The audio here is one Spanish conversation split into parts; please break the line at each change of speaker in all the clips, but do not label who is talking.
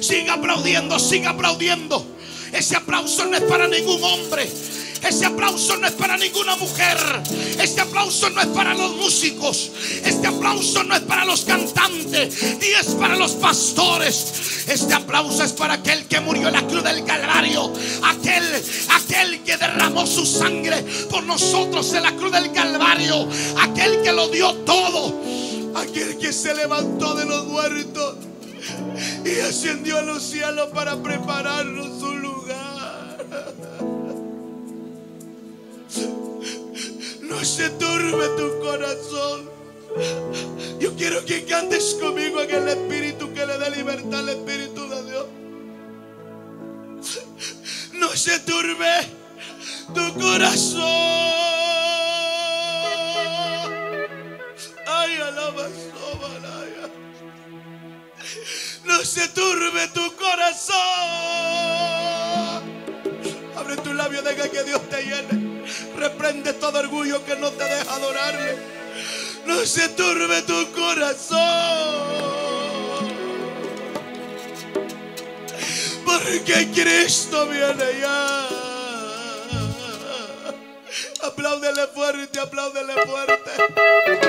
Siga aplaudiendo, siga aplaudiendo. Ese aplauso no es para ningún hombre. Ese aplauso no es para ninguna mujer. Este aplauso no es para los músicos. Este aplauso no es para los cantantes. Ni es para los pastores. Este aplauso es para aquel que murió en la cruz del Calvario. Aquel, aquel que derramó su sangre por nosotros en la cruz del Calvario. Aquel que lo dio todo. Aquel que se levantó de los muertos y ascendió a los cielos para prepararnos un lugar. No se turbe tu corazón. Yo quiero que cantes conmigo en el Espíritu que le dé libertad al Espíritu de Dios. No se turbe tu corazón. Se turbe tu corazón. Abre tu labio, deja que Dios te llene. Reprende todo orgullo que no te deja adorarle. No se turbe tu corazón. Porque Cristo viene ya. Apláudele fuerte, apláudele fuerte.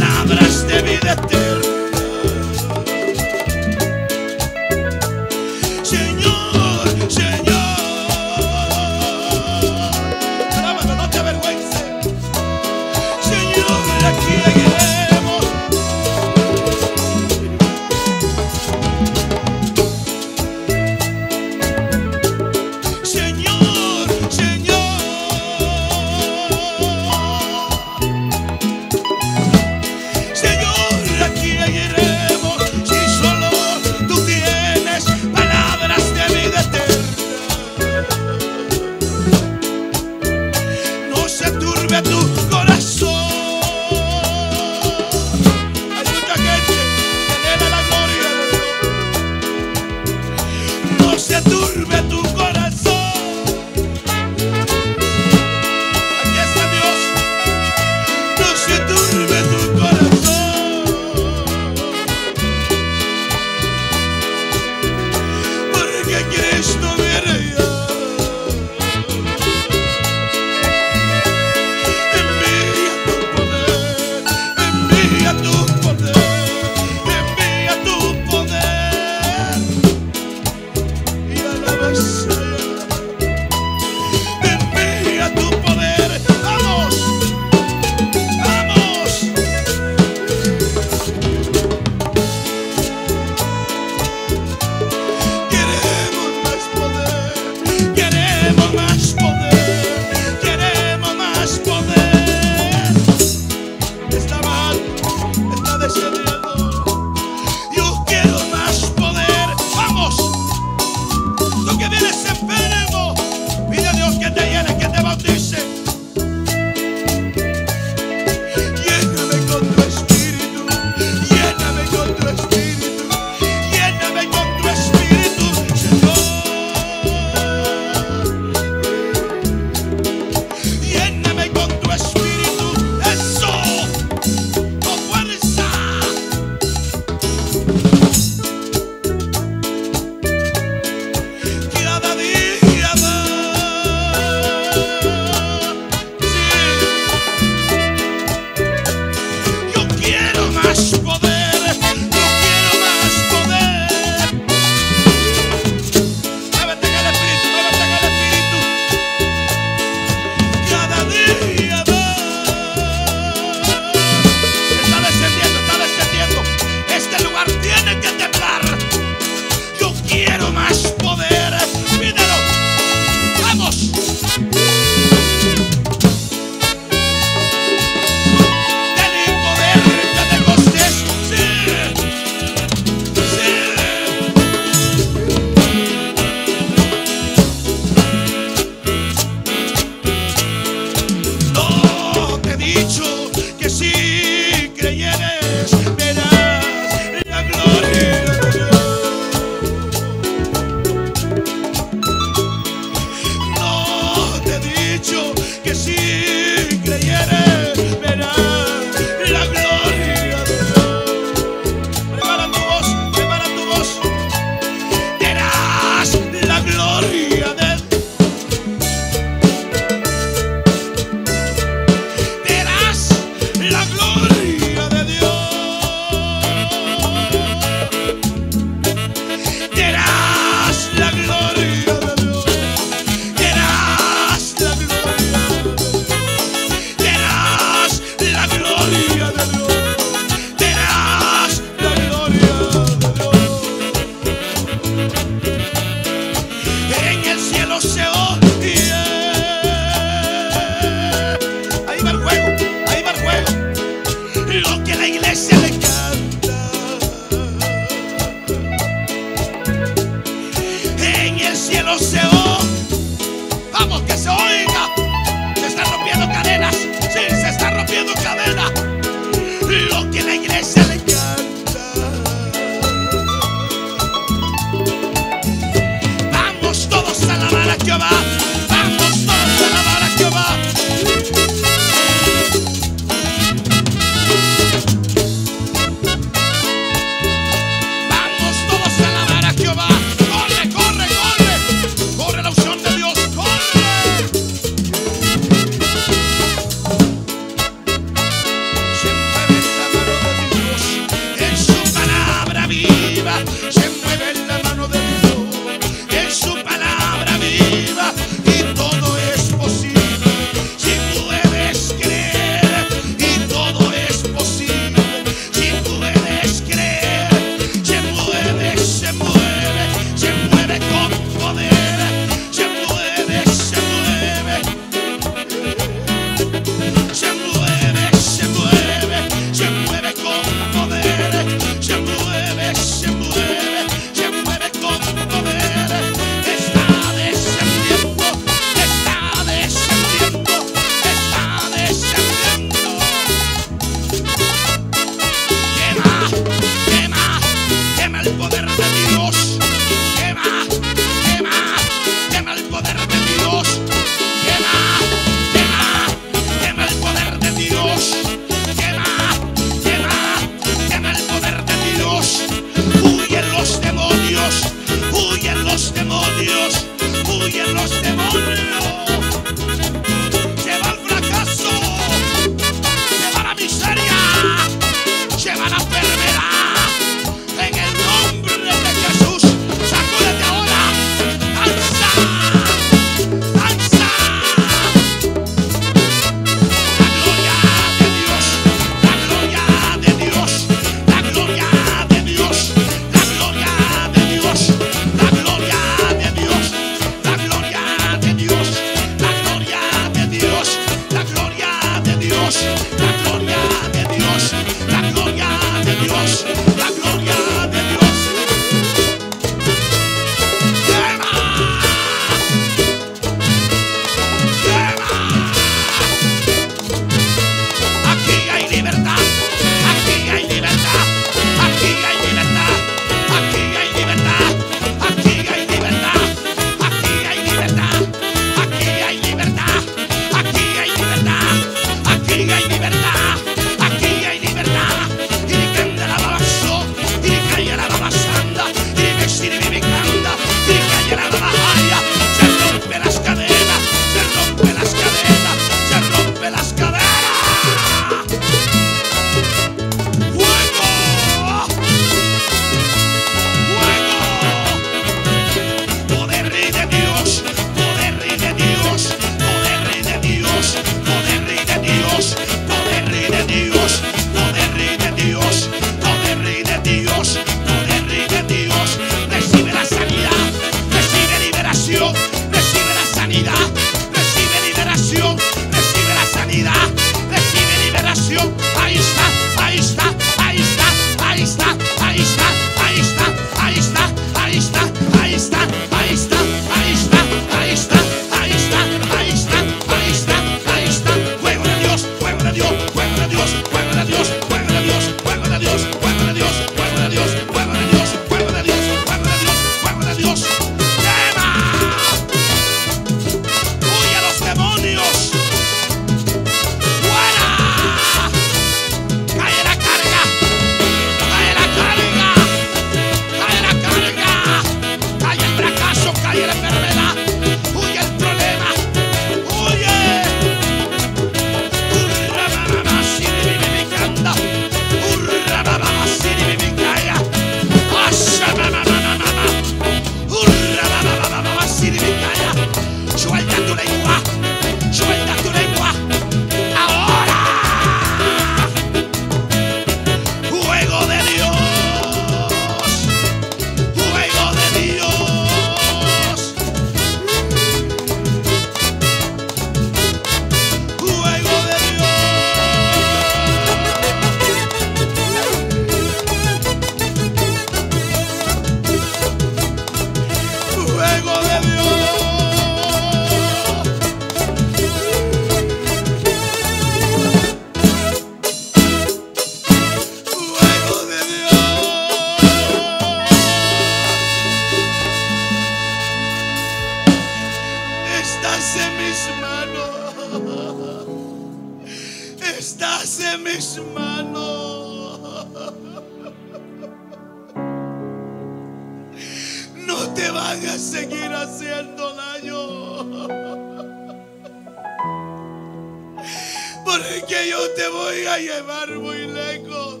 Te van a seguir haciendo daño. Porque yo te voy a llevar muy lejos.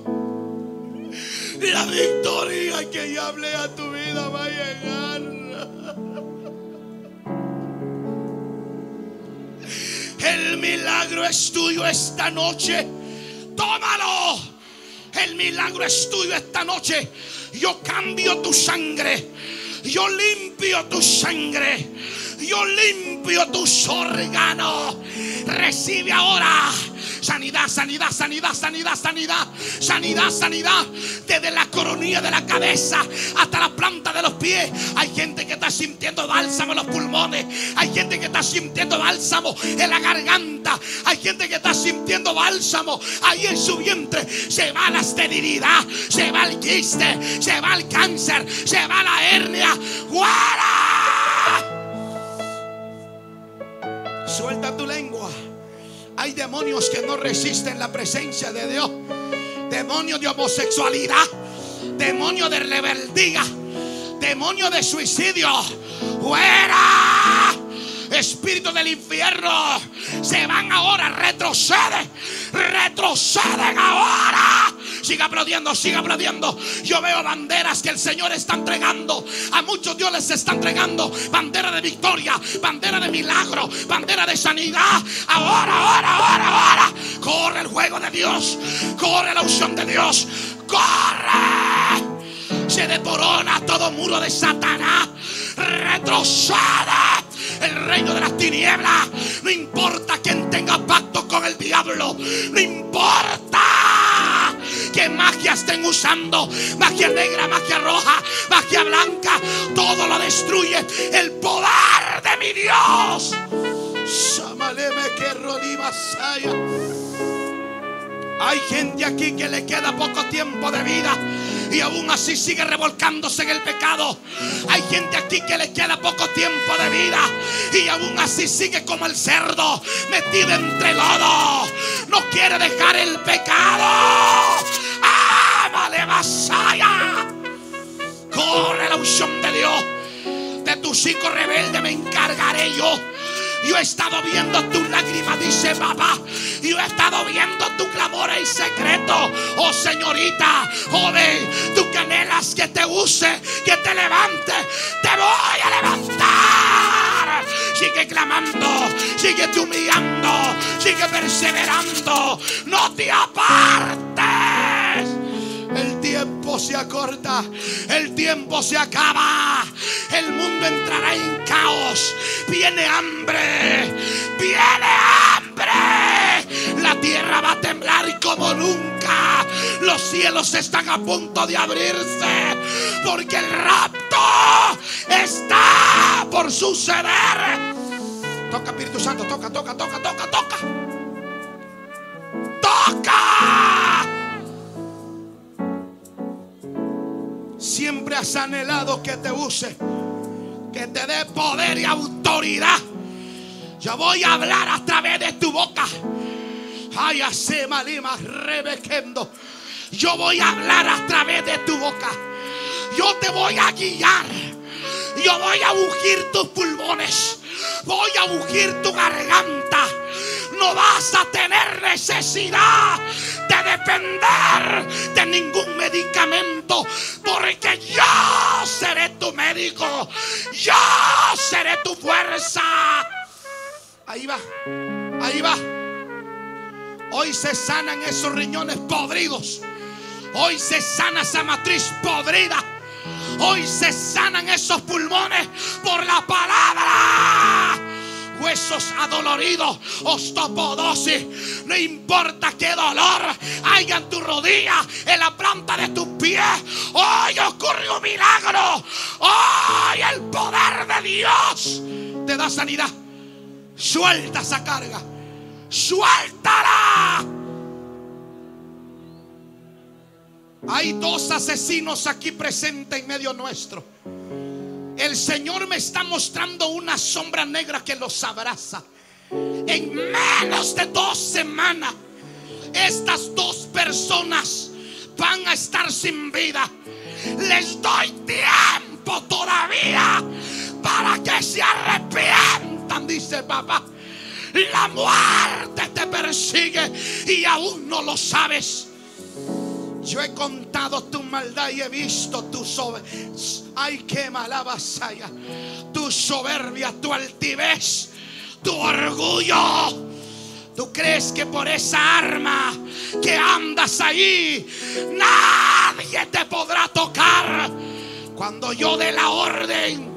La victoria que yo hablé a tu vida va a llegar. El milagro es tuyo esta noche. Tómalo. El milagro es tuyo esta noche. Yo cambio tu sangre. Yo limpio tu sangre. Yo limpio tus órganos. Recibe ahora sanidad, sanidad, sanidad, sanidad, sanidad, sanidad, sanidad. Desde la coronilla de la cabeza hasta la planta de los pies. Hay gente que está sintiendo bálsamo en los pulmones. Hay gente que está sintiendo bálsamo en la garganta. Hay gente que está sintiendo bálsamo ahí en su vientre. Se va la esterilidad, se va el quiste, se va el cáncer, se va la hernia. ¡Fuera! Suelta tu lengua. Hay demonios que no resisten la presencia de Dios. Demonio de homosexualidad. Demonio de rebeldía. Demonio de suicidio. ¡Fuera! Espíritu del infierno. Se van ahora. Retroceden. Retroceden ahora. Siga aplaudiendo, siga aplaudiendo. Yo veo banderas que el Señor está entregando. A muchos Dios les está entregando bandera de victoria, bandera de milagro, bandera de sanidad. Ahora, ahora, ahora, ahora. Corre el juego de Dios. Corre la unción de Dios. Corre. Se deporona todo muro de Satanás. Retrocede el reino de las tinieblas. No importa quien tenga pacto con el diablo. No importa magia estén usando. Magia negra, magia roja, magia blanca. Todo lo destruye el poder de mi Dios. Hay gente aquí que le queda poco tiempo de vida y aún así sigue revolcándose en el pecado. Hay gente aquí que le queda poco tiempo de vida y aún así sigue como el cerdo metido entre lodo. No quiere dejar el pecado. ¡Ámale, Masaya! Corre la unción de Dios. De tus hijos rebeldes me encargaré yo. Yo he estado viendo tu lágrima, dice papá. Yo he estado viendo tu clamor en secreto. Oh señorita, joven, tú que anhelas que te use, que te levante. Te voy a levantar. Sigue clamando, sigue humillando, sigue perseverando. No te apartes. Se acorta, el tiempo se acaba, el mundo entrará en caos, viene hambre, viene hambre, la tierra va a temblar como nunca, los cielos están a punto de abrirse, porque el rapto está por suceder. Toca Espíritu Santo, toca, toca, toca, toca, toca. Toca. Siempre has anhelado que te use, que te dé poder y autoridad. Yo voy a hablar a través de tu boca. Ay, malima rebequendo. Yo voy a hablar a través de tu boca. Yo te voy a guiar. Yo voy a ungir tus pulmones. Voy a ungir tu garganta. No vas a tener necesidad de depender de ningún medicamento. Porque yo seré tu médico. Yo seré tu fuerza. Ahí va. Ahí va. Hoy se sanan esos riñones podridos. Hoy se sana esa matriz podrida. Hoy se sanan esos pulmones por la palabra. Huesos adoloridos, osteoporosis. No importa qué dolor haya en tu rodilla, en la planta de tus pies. Hoy ocurre un milagro. Hoy el poder de Dios te da sanidad. Suelta esa carga. Suéltala. Hay dos asesinos aquí presentes en medio nuestro. El Señor me está mostrando una sombra negra que los abraza. En menos de dos semanas estas dos personas van a estar sin vida. Les doy tiempo todavía para que se arrepientan, dice papá. La muerte te persigue y aún no lo sabes. Yo he contado tu maldad y he visto tu soberbia. Ay, qué mala vasalla. Tu soberbia, tu altivez, tu orgullo. ¿Tú crees que por esa arma que andas ahí nadie te podrá tocar? Cuando yo dé la orden,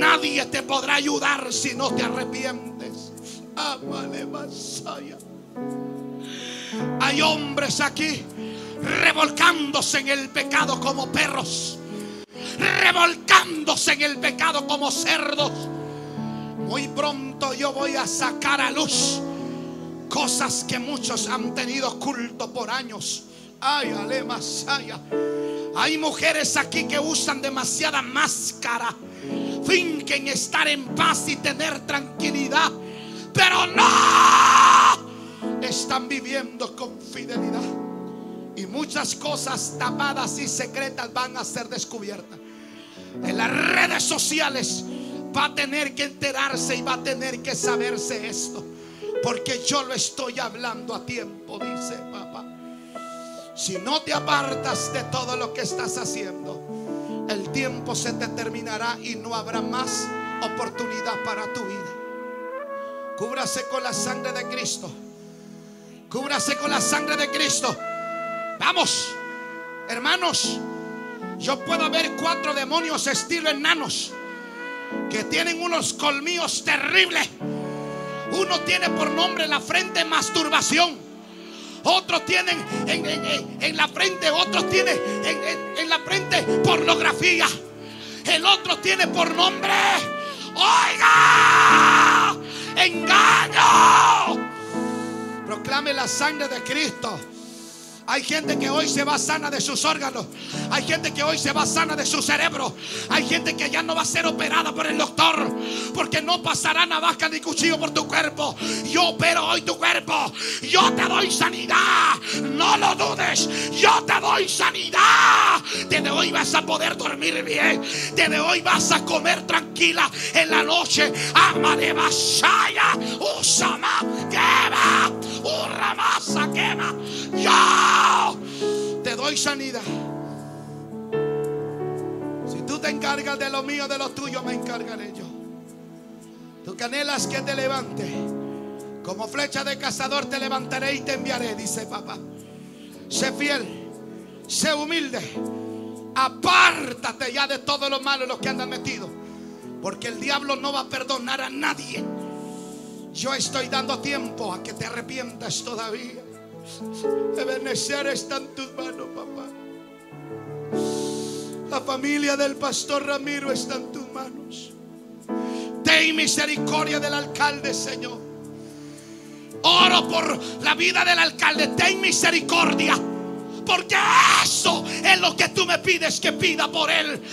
nadie te podrá ayudar si no te arrepientes. Amale vasalla. Hay hombres aquí revolcándose en el pecado como perros, revolcándose en el pecado como cerdos. Muy pronto yo voy a sacar a luz cosas que muchos han tenido oculto por años. Ay, alemasaya. Hay mujeres aquí que usan demasiada máscara. Finquen estar en paz y tener tranquilidad. Pero no están viviendo con fidelidad. Y muchas cosas tapadas y secretas van a ser descubiertas. En las redes sociales va a tener que enterarse y va a tener que saberse esto. Porque yo lo estoy hablando a tiempo, dice papá. Si no te apartas de todo lo que estás haciendo, el tiempo se te terminará y no habrá más oportunidad para tu vida. Cúbrase con la sangre de Cristo. Cúbrase con la sangre de Cristo. Vamos, hermanos. Yo puedo ver cuatro demonios estilo enanos que tienen unos colmillos terribles. Uno tiene por nombre la frente masturbación. Otros tienen en, la frente, otros tienen en, la frente pornografía. El otro tiene por nombre, oiga, engaño. Proclame la sangre de Cristo. Hay gente que hoy se va sana de sus órganos. Hay gente que hoy se va sana de su cerebro. Hay gente que ya no va a ser operada por el doctor. Porque no pasará navaja ni cuchillo por tu cuerpo. Yo opero hoy tu cuerpo. Yo te doy sanidad. No lo dudes. Yo te doy sanidad. Desde hoy vas a poder dormir bien. Desde hoy vas a comer tranquila en la noche. Ama de Masaya. Usama. Quema. Urramasa. Quema. Ya sanidad. Si tú te encargas de lo mío, de lo tuyo, me encargaré yo. Tú canelas que te levante. Como flecha de cazador te levantaré y te enviaré, dice papá. Sé fiel, sé humilde. Apártate ya de todo lo malo en lo que andan metido. Porque el diablo no va a perdonar a nadie. Yo estoy dando tiempo a que te arrepientas todavía. Ebenecer está en tus manos, papá. La familia del pastor Ramiro está en tus manos. Ten misericordia del alcalde, Señor. Oro por la vida del alcalde. Ten misericordia. Porque eso es lo que tú me pides que pida por él.